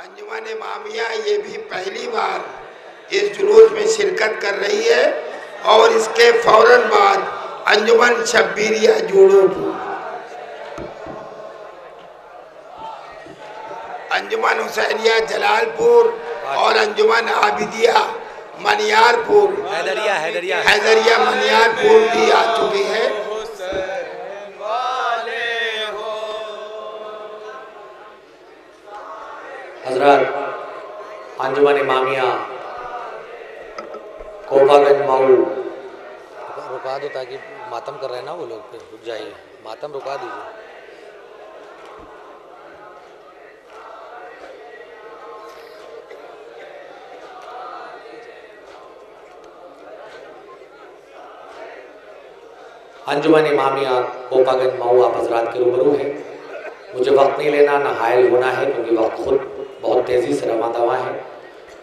انجمن امامیہ یہ بھی پہلی بار اس جلوس میں شرکت کر رہی ہے اور اس کے فوراً بعد انجمن شبیریہ جوڑو پور انجمن حسینیہ جلال پور اور انجمن عابدیہ منیار پور حیدریہ۔ منیار پور بھی آ چکی ہے حضرات انجمن امامیہ کوپا گنج مئو۔ رکا دو تاکہ ماتم کر رہے ہیں نا وہ لوگ پھر رک جائیے۔ ماتم رکا دیجیے۔ انجمن امامیہ کوپا گنج مئو آپ حضرات کے روبرو ہے مجھے وقت نہیں لینا نہ حائل ہونا ہے کیونکہ وقت خود بہت تیزی سے رواں دواں ہے۔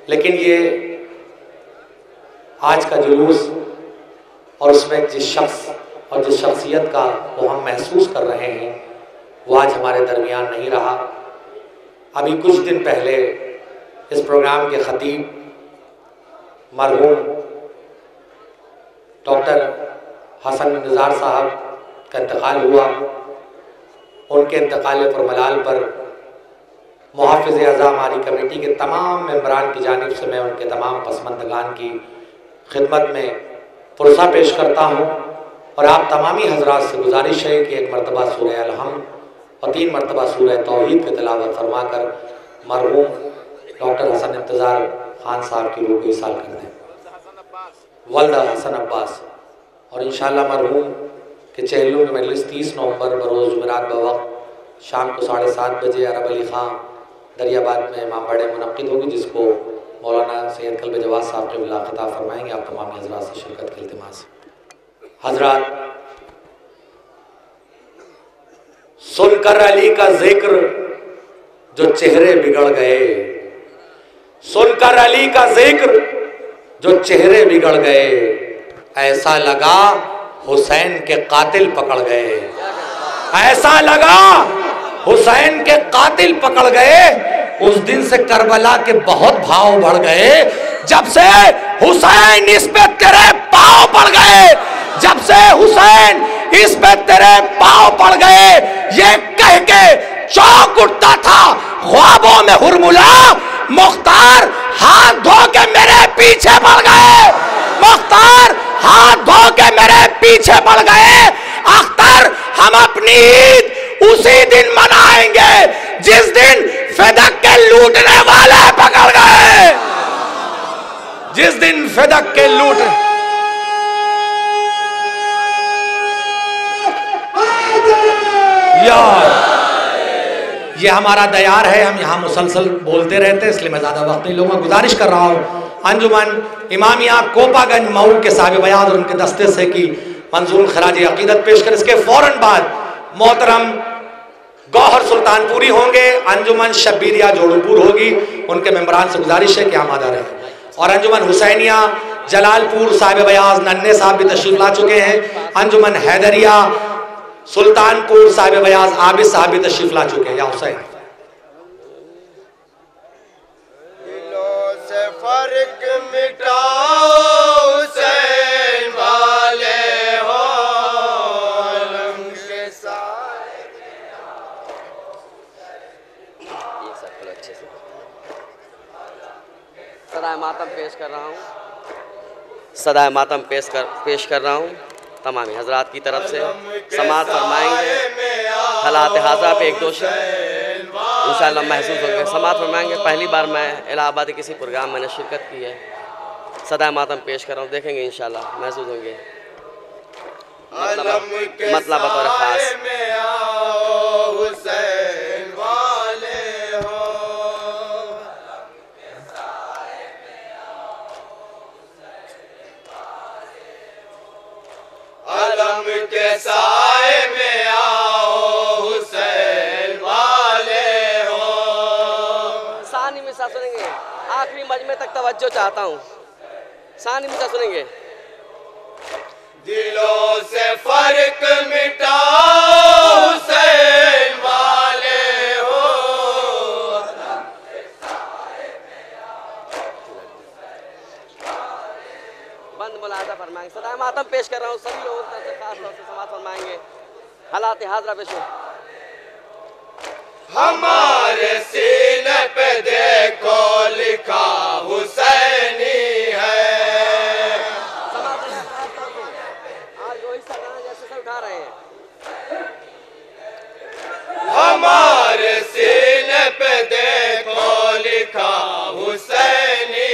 لیکن یہ آج کا جلوس اور اس میں جس شخص اور جس شخصیت کا وہ ہم محسوس کر رہے ہیں، وہ آج ہمارے درمیان نہیں رہا۔ ابھی کچھ دن پہلے اس پروگرام کے خطیب مرحوم ڈاکٹر حسن نظار صاحب کا انتقال ہوا۔ ان کے انتقال پر ملال پر محافظ اعضا ہماری کمیٹی کے تمام ممبران کی جانب سے میں ان کے تمام پسماندگان کی خدمت میں پرسہ پیش کرتا ہوں اور آپ تمامی حضرات سے گزارش ہے کہ ایک مرتبہ سورہ الحم اور تین مرتبہ سورہ توحید کی تلاوت فرما کر مرحوم ڈاکٹر حسن انتظار خان صاحب کی روح کو اصال کر دیں۔ والدہ حسن عباس اور انشاءاللہ مرحوم کے چہلوں کی مجلس تیس نومبر بروز جمعرات بوقت شام کو ساڑھے سات بجے عرب علی خان دریاباد میں امام بڑے منعقد ہوگی جس کو مولانا سید قلب جواز صاحب کے بلا خطاب فرمائیں گے، آپ تمام حضرات سے شرکت کے التماس۔ حضرات، سن کر علی کا ذکر جو چہرے بگڑ گئے، سن کر علی کا ذکر جو چہرے بگڑ گئے، ایسا لگا حسین کے قاتل پکڑ گئے۔ ایسا لگا حسین کے قاتل پکڑ گئے اس دن سے کربلا کے بہت بھاؤ بڑھ گئے۔ جب سے حسین اس پہ تیرے پاؤ پڑ گئے، جب سے حسین اس پہ تیرے پاؤ پڑ گئے، یہ کہہ کے چوک اٹھتا تھا، خوابوں میں ہرملا، مختار ہاتھ دھو کے میرے پیچھے پڑ گئے۔ مختار ہاتھ دھو کے میرے پیچھے پڑ گئے۔ اختر، ہم اپنی عید اسی دن منائیں گے جس دن فدق کے لوٹنے والے پکڑ گئے۔ جس دن فدق کے لوٹ یہ ہمارا دیار ہے، ہم یہاں مسلسل بولتے رہتے ہیں، اس لیے میں زیادہ وقت نہیں لوں گا، گزارش کر رہا ہوں۔ انجمن امامیہ کوپا گنج مئو کے صاحب بیاد اور ان کے دستے سے کی منظور خراج عقیدت پیش کر، اس کے فوراً بعد محترم، گوہر سلطان پوری ہوں گے، انجمن شبیریہ جوڑو پور ہوگی، ان کے ممبران سے گزارش ہے کہ آمادہ رہے اور انجمن حسینیہ جلال پور صاحب بیاض ننے صاحب بھی تشریف لا چکے ہیں۔ انجمن حیدریہ سلطان پور صاحب بیاض عابد صاحب بھی تشریف لا چکے ہیں۔ یا حسین۔ دلوں سے فرق مٹاؤ، حسین۔ صدائے ماتم پیش کر رہا ہوں۔ صدائے ماتم پیش کر پیش کر رہا ہوں۔ تمامی حضرات کی طرف سے سماعت فرمائیں گے۔ حالات حاضرہ پہ ایک دو شعر انشاءاللہ محسوس ہوں گے۔ سماعت فرمائیں گے۔ پہلی بار میں الہ آباد کسی پروگرام میں نے شرکت کی ہے۔ صدائے ماتم پیش کر رہا ہوں۔ دیکھیں گے انشاءاللہ محسوس ہوں گے۔ مطلب, مطلب بطور خاص۔ کے سائے میں آؤ حسین والے ہو۔ سنیں گے۔ آخری مجمع تک توجہ چاہتا ہوں۔ سانی میں سنیں گے۔ دلوں سے فرق مٹا حسین والے ہو۔ بند ملازہ فرمائیں۔ صدای ماتم پیش کر رہا ہوں۔ سبھی لوگوں سے خاص سے سماعت فرمائیں گے حالات حاضرہ پیش ہمارے سینے پہ دیکھو لکھا حسینی ہے۔ آج رہے ہمارے سینے پہ دیکھو لکھا حسینی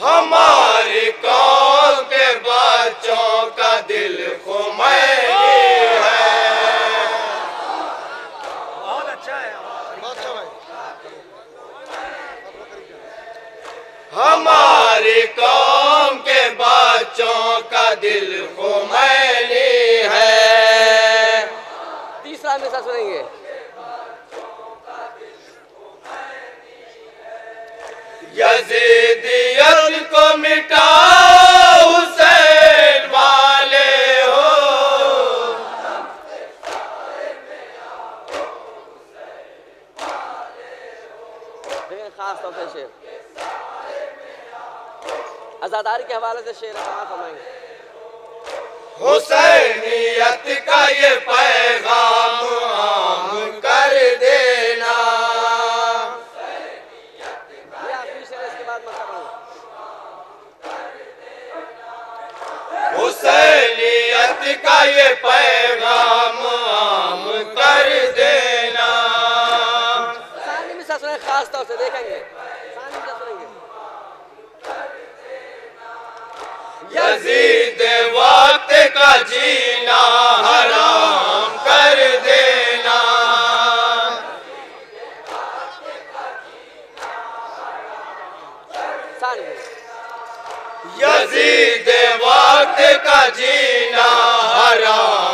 ہماری قوم کے بچوں کا دل خمینی ہے۔ بہت اچھا ہے۔ اچھا ہمارے قوم حوالے سے شیر کہاں فرمائیں گے۔ حسینیت کا یہ پیغام عام کر دینا۔ حسینیت کا یہ پیغام عام کر دینا۔ سالی میں سسرہ خاص طور سے دیکھیں گے۔ مزید وقت کا جینا حرام کر دینا۔ یزید وقت کا جینا حرام۔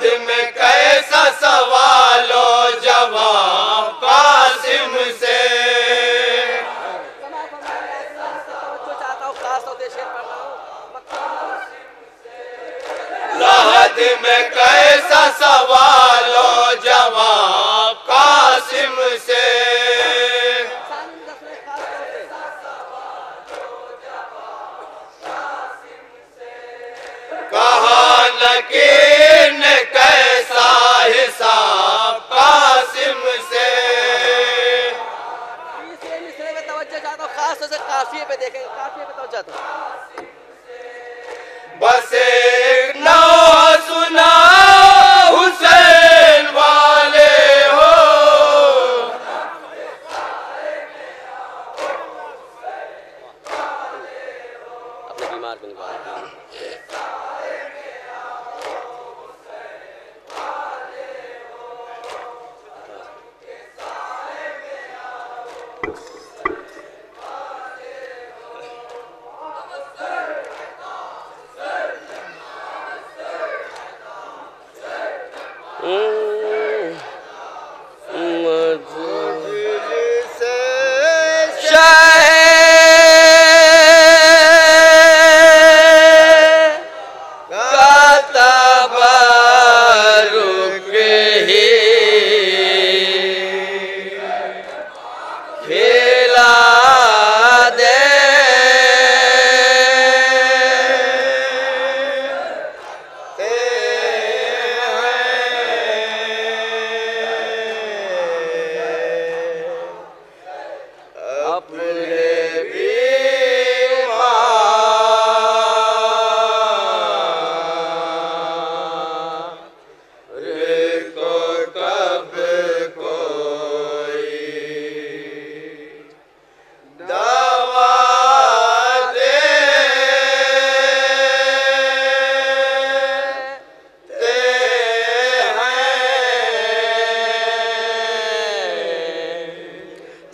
بعد میں کیسا سوال و جواب قاسم سے؟ لحد میں کیسا سوال و جواب قاسم سے؟ حساب قاسم سے۔ مصرے میں توجہ چاہتا ہوں خاص طور سے کافی پہ دیکھیں کافی پہ توجہ دو ہوں بسے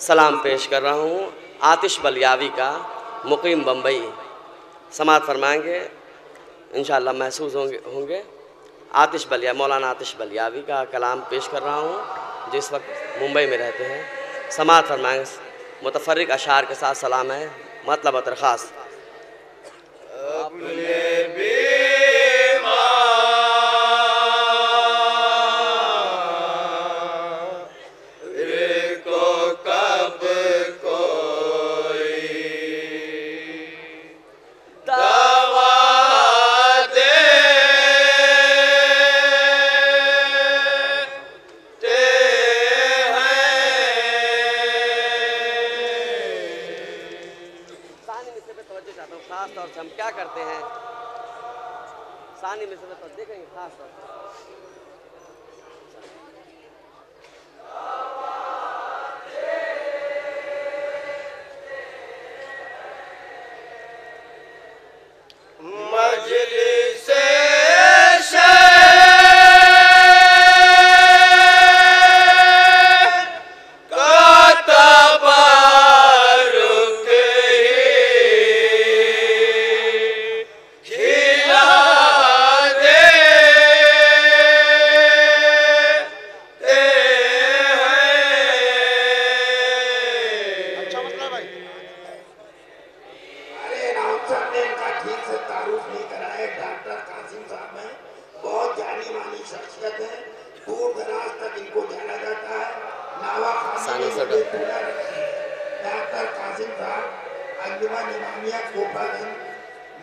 سلام پیش کر رہا ہوں۔ آتش بلیاوی کا مقیم بمبئی۔ سماعت فرمائیں گے۔ انشاءاللہ محسوس ہوں گے ہوں گے۔ آتش بلیا مولانا آتش بلیاوی کا کلام پیش کر رہا ہوں۔ جس وقت ممبئی میں رہتے ہیں۔ سماعت فرمائیں گے۔ متفرق اشعار کے ساتھ سلام ہے۔ مطلب ترخواست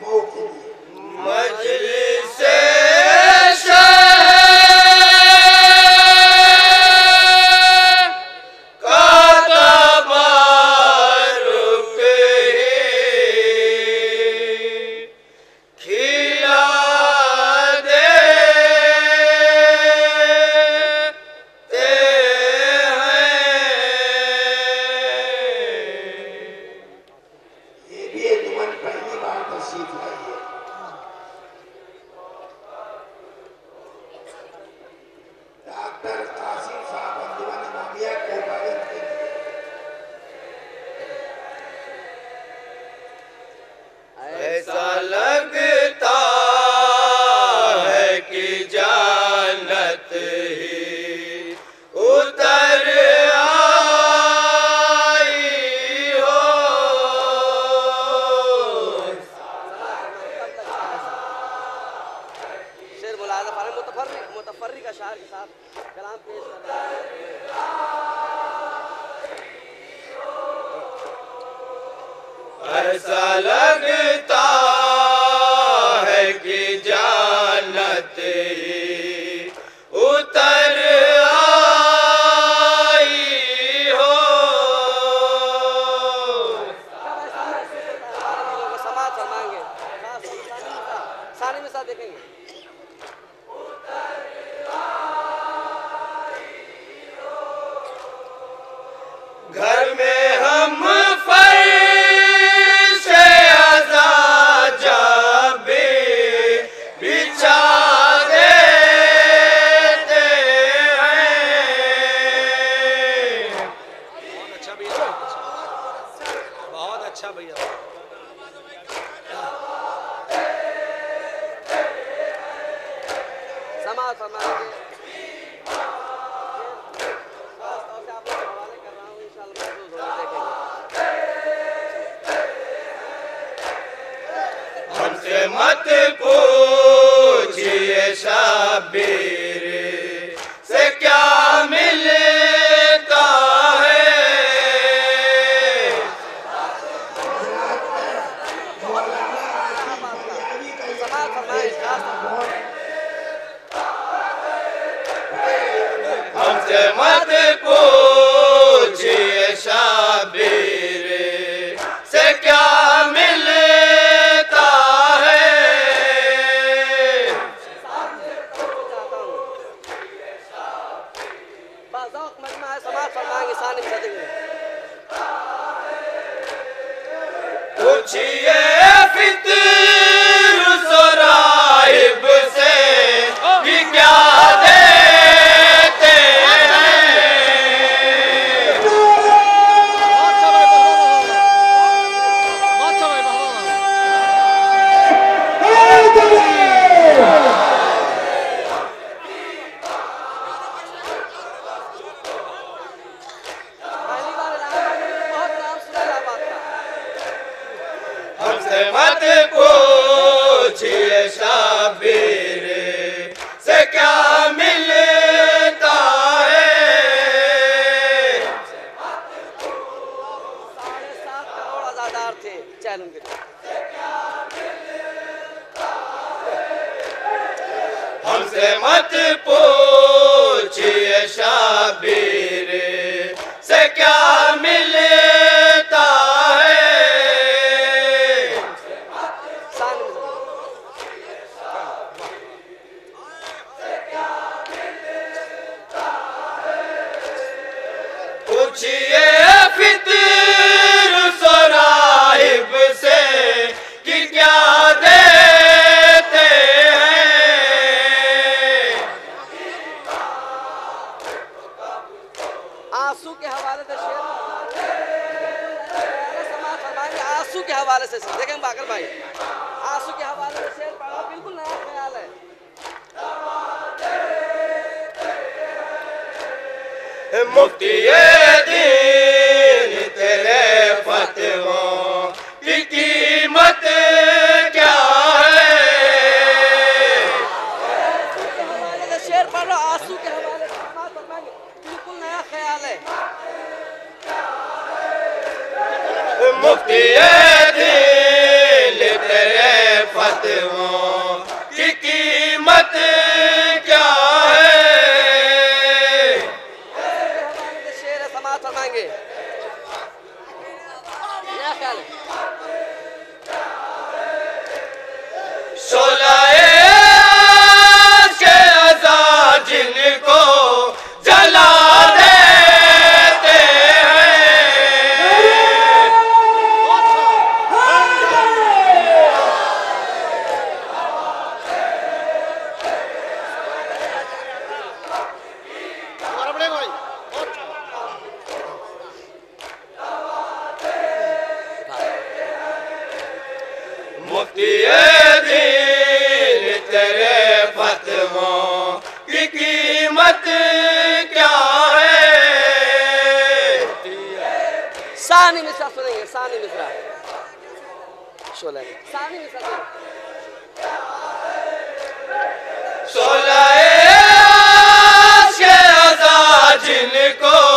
موكلي مجلي nada, nada. شعلہ ازا جن کو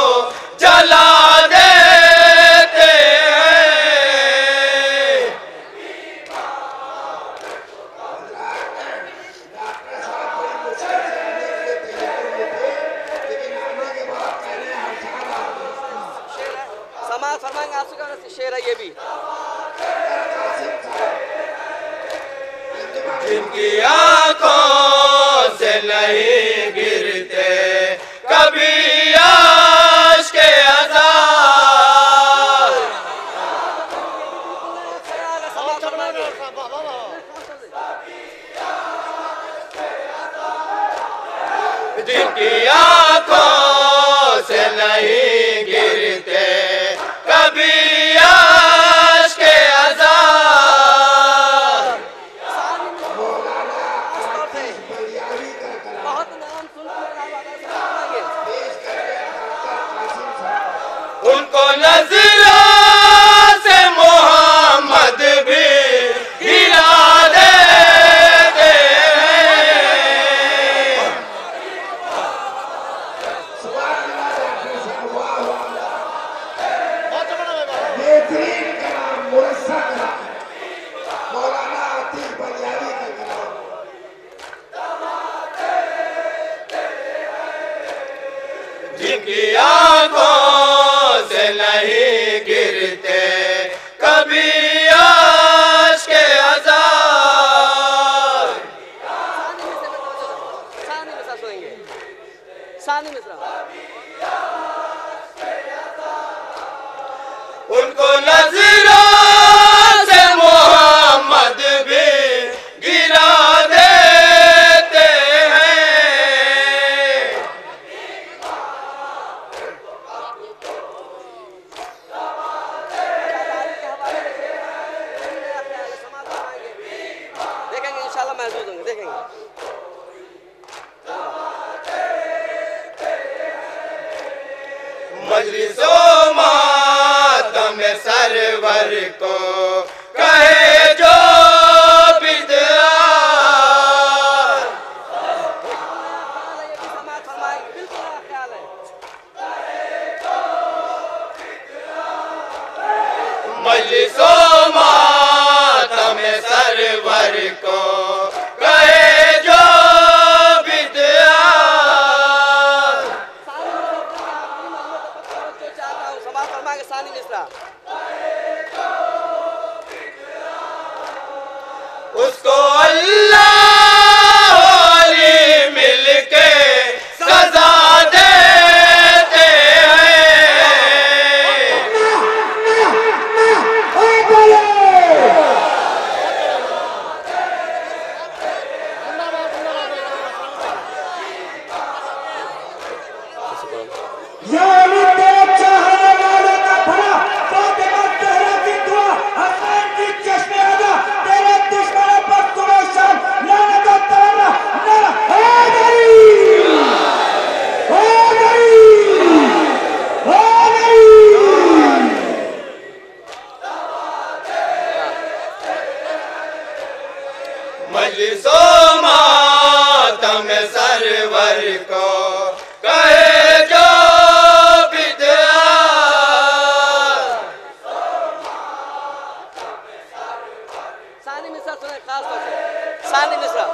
ثانی مصرا سنائے خاص طور سے ثانی مصرا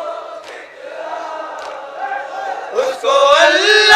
اس کو اللہ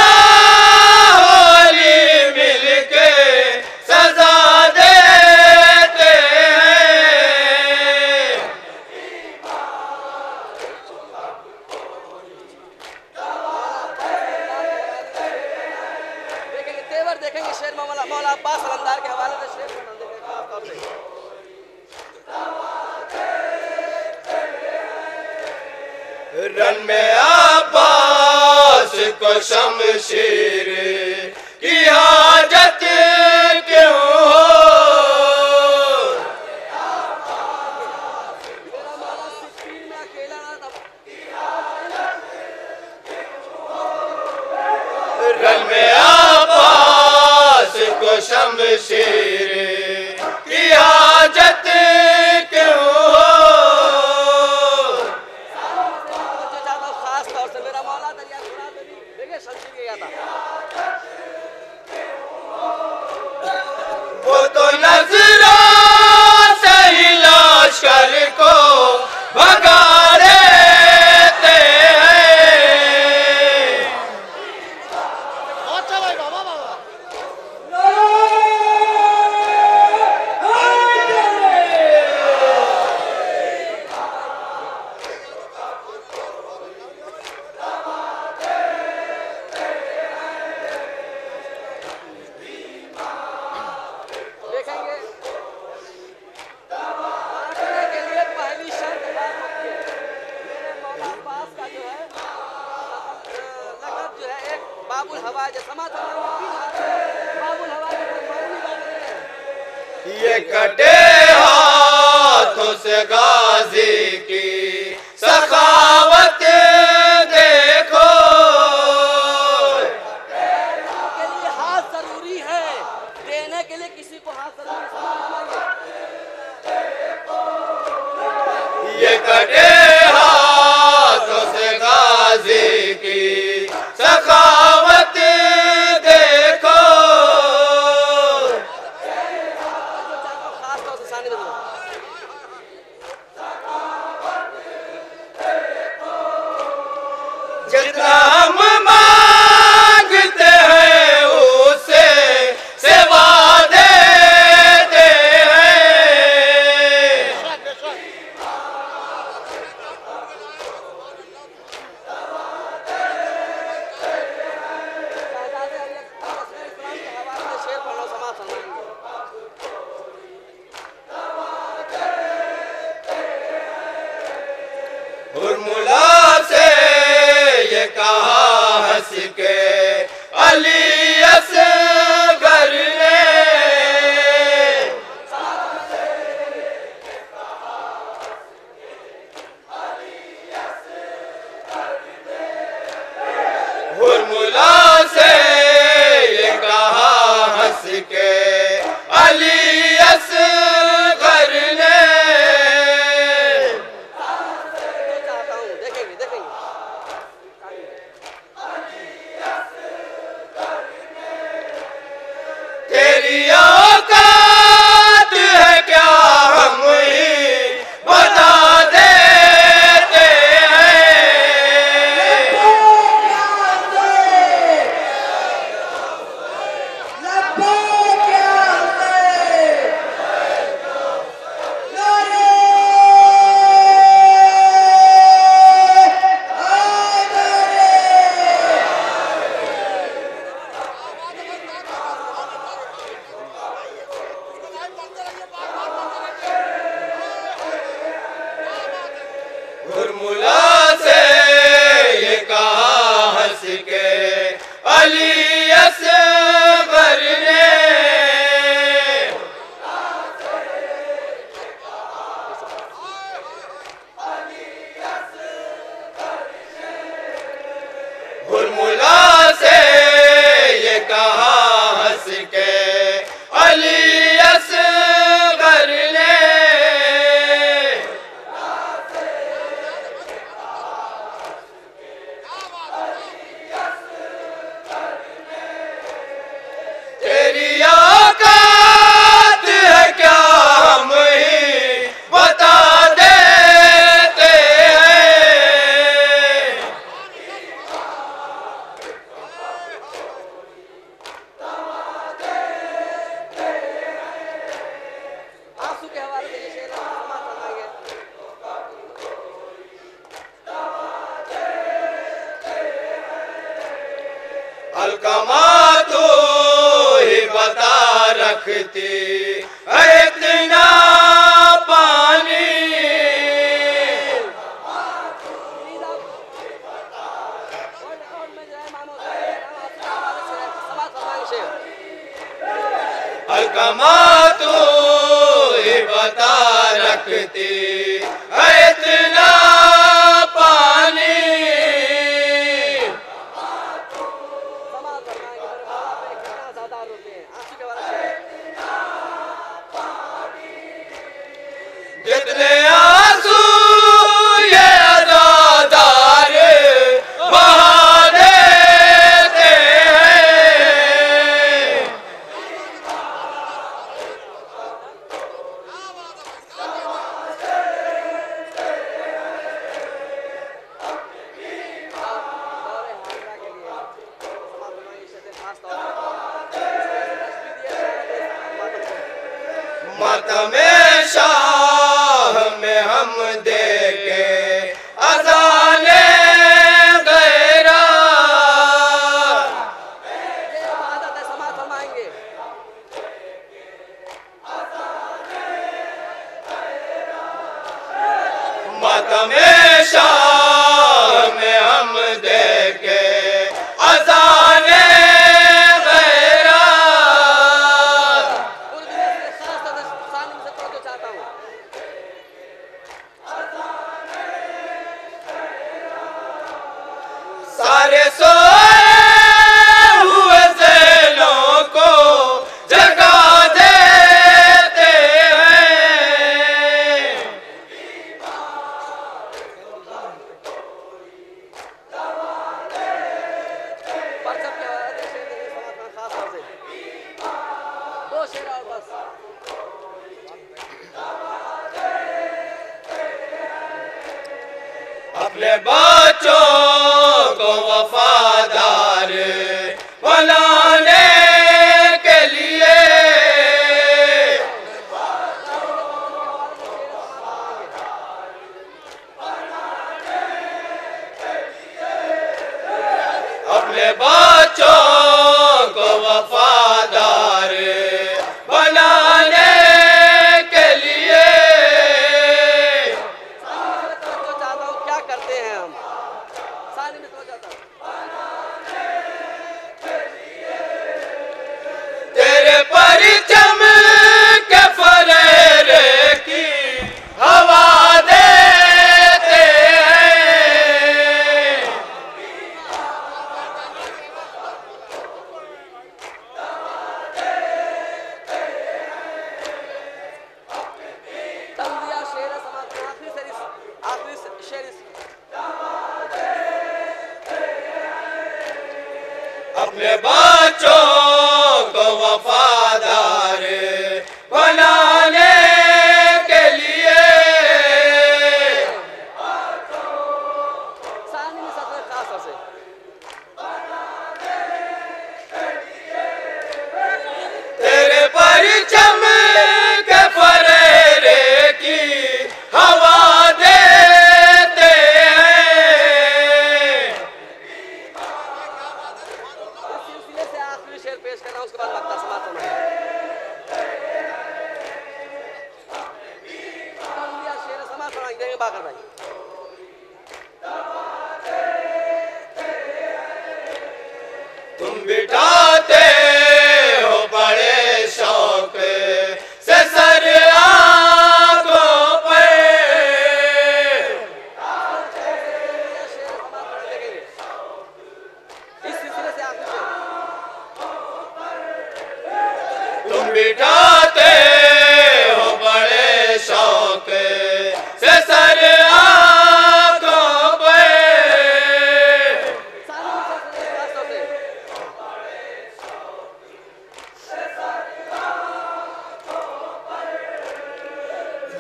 Get the name.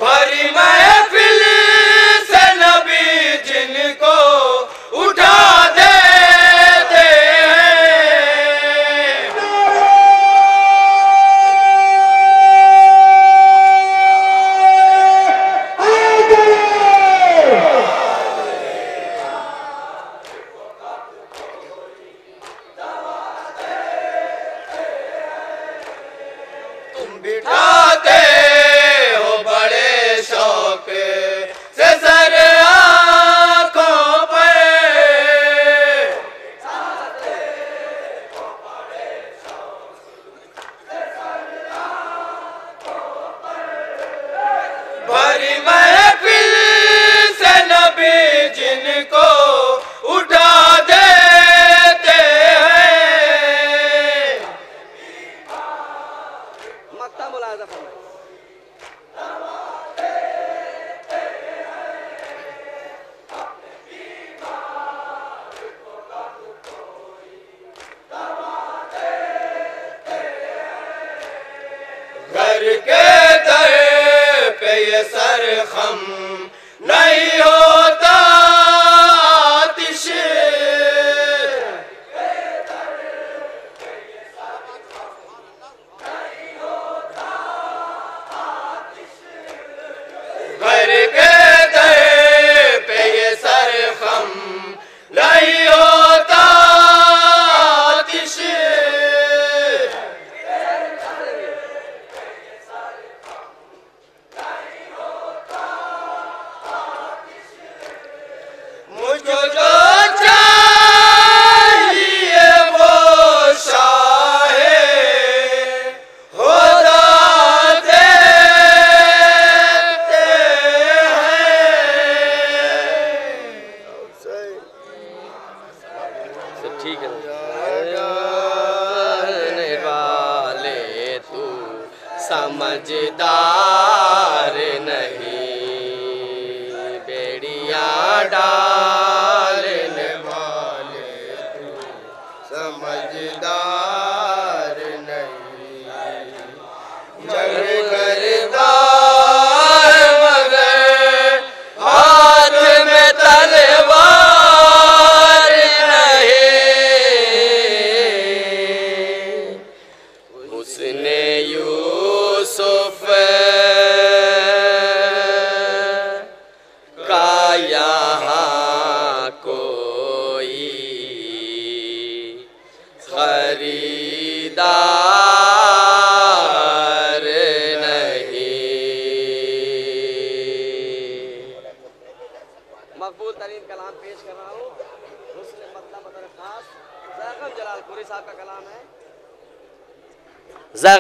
Parima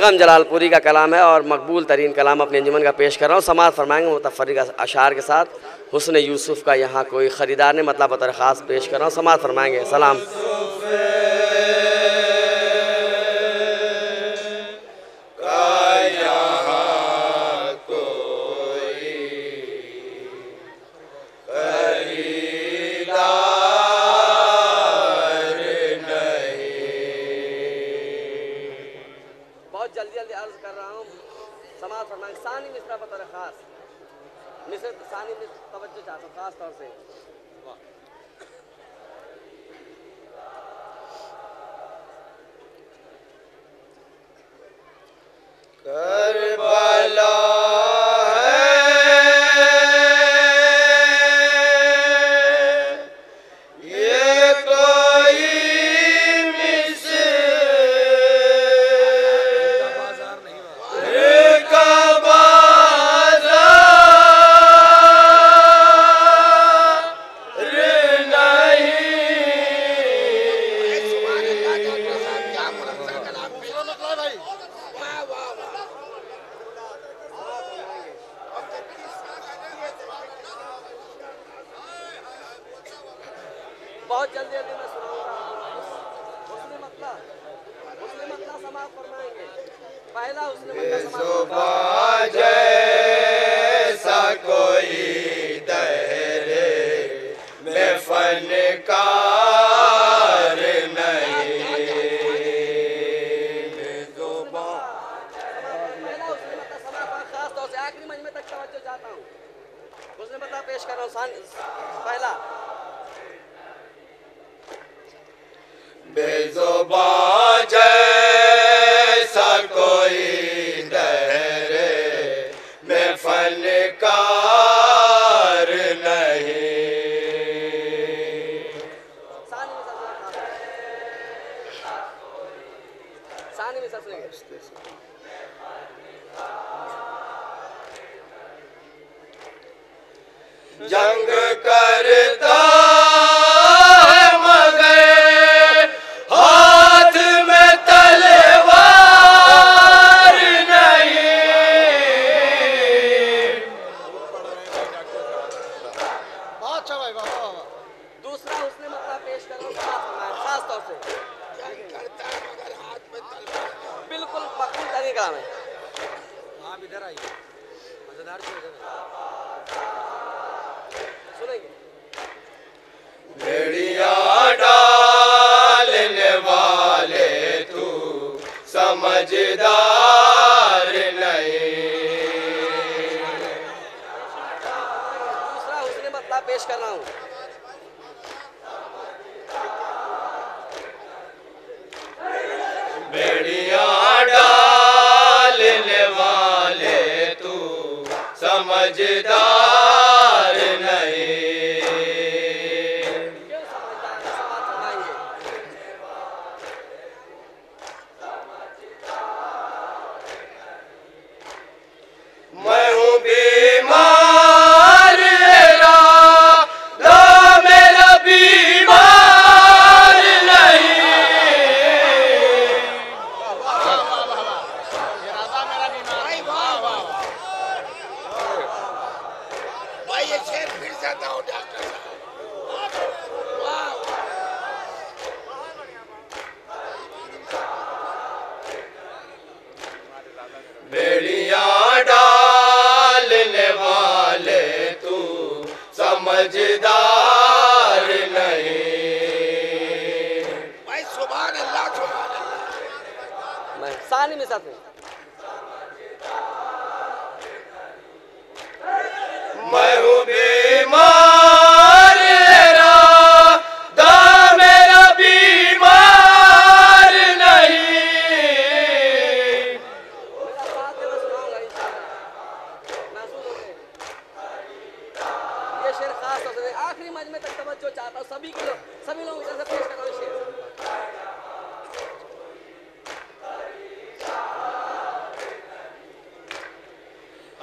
نغم جلال پوری کا کلام ہے اور مقبول ترین کلام اپنے انجمن کا پیش کر رہا ہوں۔ سماعت فرمائیں گے متفرق اشعار کے ساتھ۔ حسن یوسف کا یہاں کوئی خریدار نے مطلب بطر خاص پیش کر رہا ہوں۔ سماعت فرمائیں گے۔ سلام۔ آپ ادھر آئیے۔ مزیدار سنیں گے۔ بیڑیا مطلب پیش کر رہا ہوں۔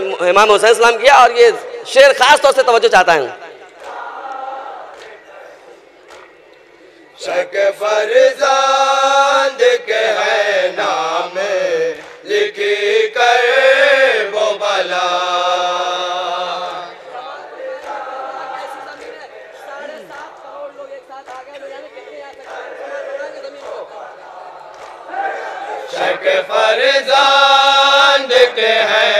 امام حسین اسلام کیا اور یہ شعر خاص طور سے توجہ چاہتا ہوں۔ شک فرزاند کے ہے نام، لکھی کر وہ بلا۔ شک فرزاند کے ہے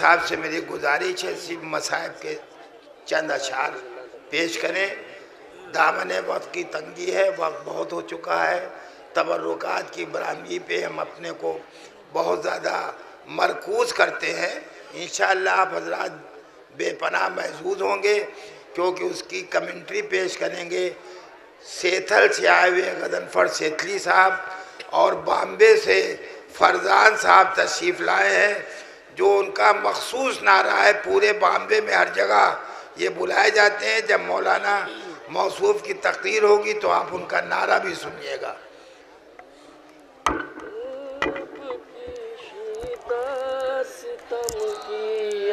صاحب سے میری گزارش ہے، صرف مصائب کے چند اشعار پیش کریں۔ دامن وقت کی تنگی ہے، وقت بہت ہو چکا ہے۔ تبرکات کی برآمدی پہ ہم اپنے کو بہت زیادہ مرکوز کرتے ہیں۔ انشاءاللہ آپ حضرات بے پناہ محظوظ ہوں گے، کیونکہ اس کی کمنٹری پیش کریں گے۔ سیتھل سے آئے ہوئے غدنفر سیتھلی صاحب اور بامبے سے فرزان صاحب تشریف لائے ہیں۔ جو ان کا مخصوص نعرہ ہے پورے بامبے میں ہر جگہ یہ بلائے جاتے ہیں۔ جب مولانا موصوف کی تقریر ہوگی تو آپ ان کا نعرہ بھی سنیے گا۔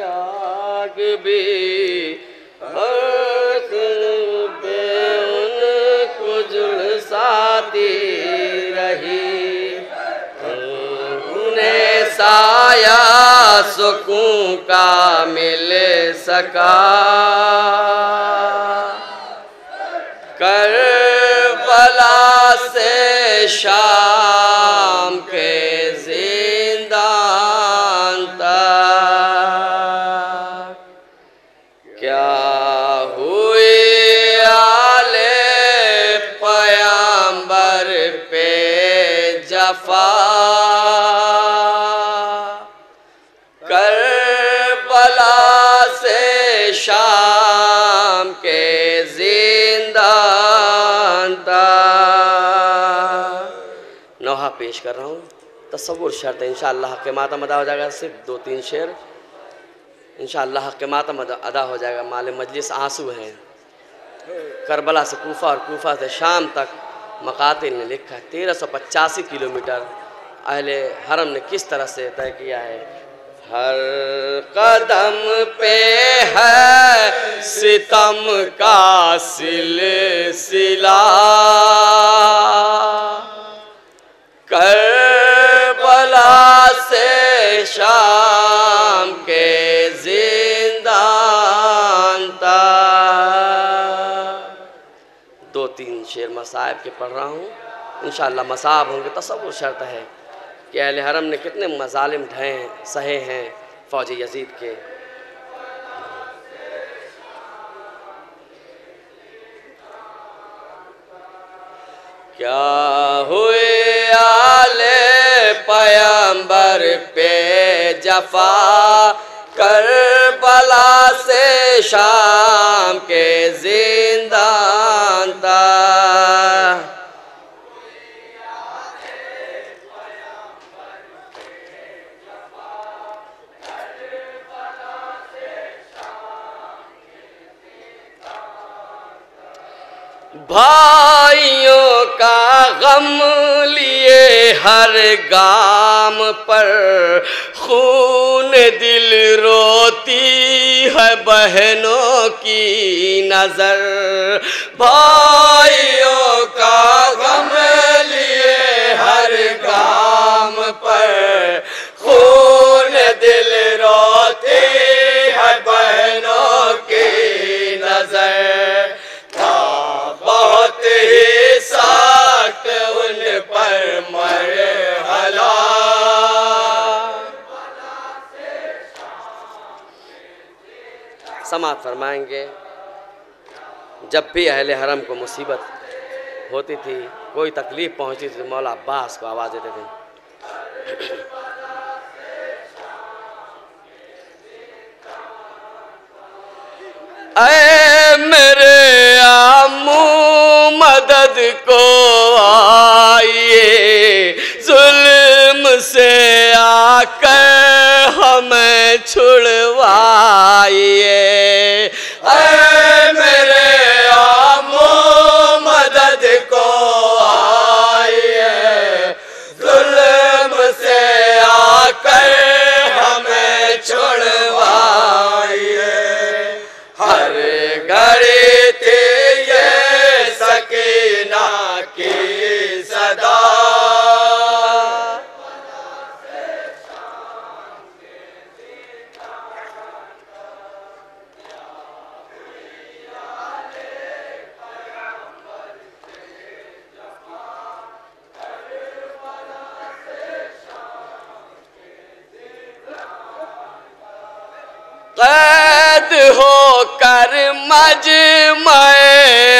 آگ بھی سایہ سکون کا مل سکا۔ کربلا سے شام کے زندان تک۔ کیا ہوئی آل پیامبر پہ جفا؟ پیش کر رہا ہوں۔ تصور شرط ہے، انشاءاللہ حق ماتم ادا ہو جائے گا، صرف دو تین شعر۔ انشاءاللہ حق ماتم ادا ہو جائے گا۔ مال مجلس آنسو ہیں۔ کربلا سے کوفہ اور کوفہ سے شام تک مقاتل نے لکھا ہے، تیرہ سو پچاسی کلومیٹر۔ اہل حرم نے کس طرح سے طے کیا ہے؟ ہر قدم پہ ہے ستم کا سلسلہ۔ کربلا سے شام کے زندان تک۔ دو تین شعر مصائب کے پڑھ رہا ہوں۔ انشاءاللہ مصائب ہوں گے، تصور شرط ہے کہ اہل حرم نے کتنے مظالم ڈھائے سہے ہیں فوج یزید کے۔ کیا ہوئے؟ آل پیامبر پہ جفا کربلا سے شام کے زندہ بھائیوں کا غم لیے ہر گام پر خون دل روتی ہے بہنوں کی نظر۔ بھائیوں کا سماعت فرمائیں گے۔ جب بھی اہل حرم کو مصیبت ہوتی تھی، کوئی تکلیف پہنچتی تھی، تو مولا عباس کو آواز دیتے تھے۔ اے میرے آمو مدد کو آئیے، ظلم سے آ کر வாழ்ச்சுழுவாயே قید ہو کر مجمع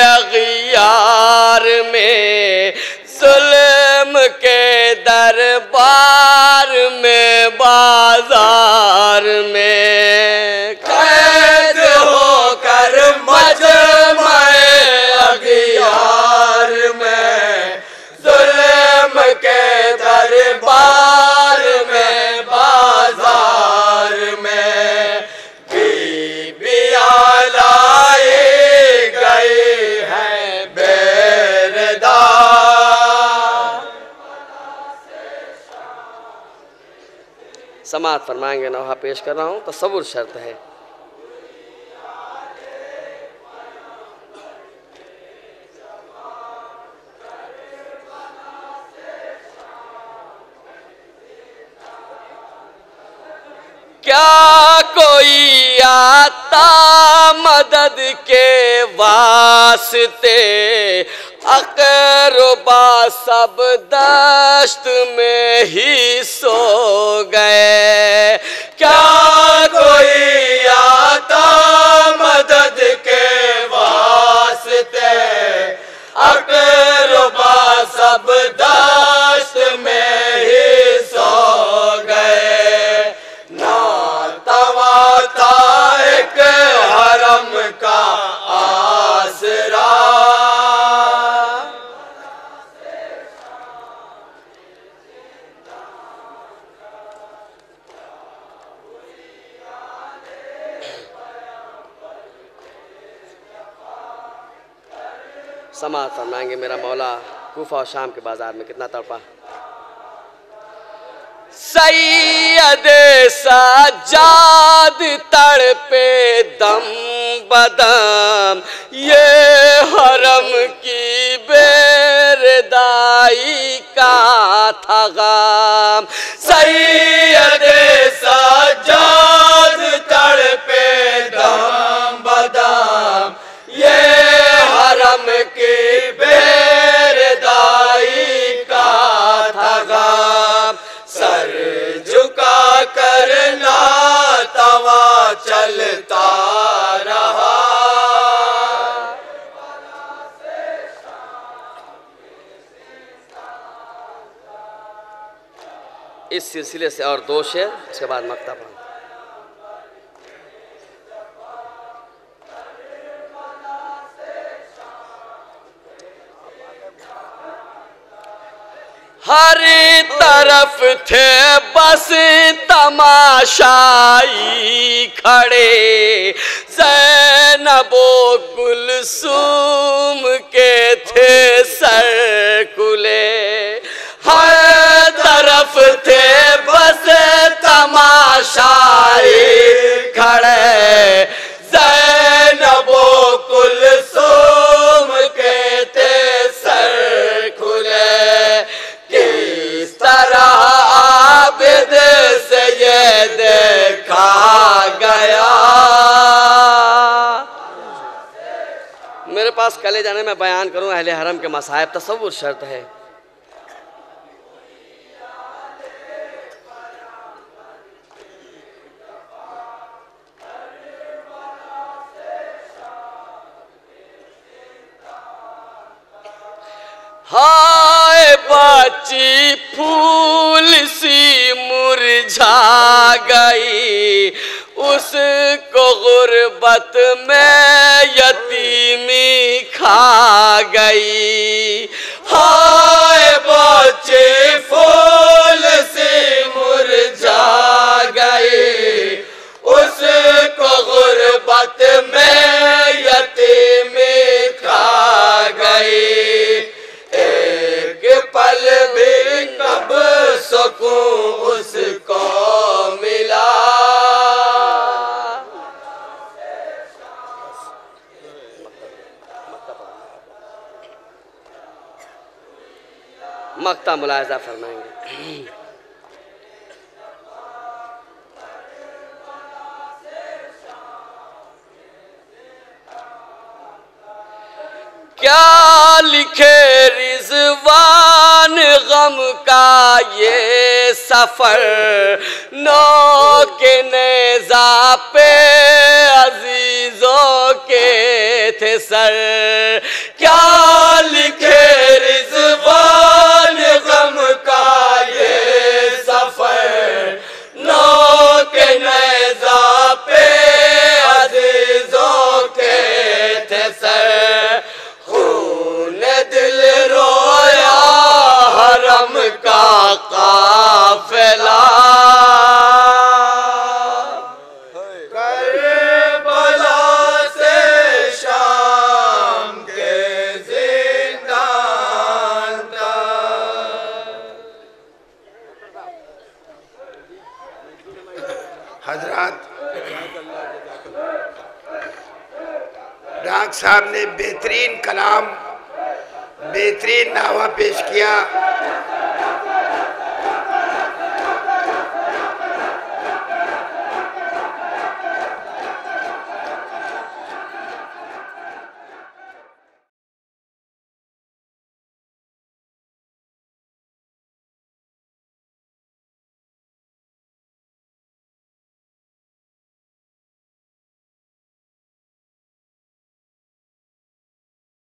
اغیار میں ظلم کے دربار میں بازار میں۔ سماعت فرمائیں گے نوحہ پیش کر رہا ہوں۔ تصور شرط ہے۔ کیا کوئی آتا مدد کے واسطے اقربا سب دشت میں ہی سو گئے۔ کیا کوئی آتا سماعت فرمائیں گے میرا مولا کوفہ اور شام کے بازار میں کتنا تڑپا۔ سید سجاد تڑپے دم بدم، یہ حرم کی بیردائی کا تھا غام سید اس سلسلے سے اور دو شعر اس کے بعد مکتب ہر طرف تھے بس تماشائی کھڑے۔ زینب و کلثوم کے تھے سر کلے ہر طرف تھے تماشائی کھڑے زینب و کلثوم کے تھے سر کھلے کس طرح عابد سے یہ دیکھا گیا میرے پاس کلے جانے میں بیان کروں اہل حرم کے مصائب تصور شرط ہے ہائے بچی پھول سی مرجھا گئی۔ اس کو غربت میں یتیمی کھا گئی۔ ہائے بچے پھول سے مرجھا گئی۔ اس کو غربت میں مکتا ملاحظہ فرمائیں گے۔ کیا لکھے رضوان غم کا یہ سفر؟ نو کے نیزا پہ عزیزوں کے تھے سر۔ کیا لکھے رضوان ڈاک صاحب نے بہترین کلام بہترین نعوہ پیش کیا۔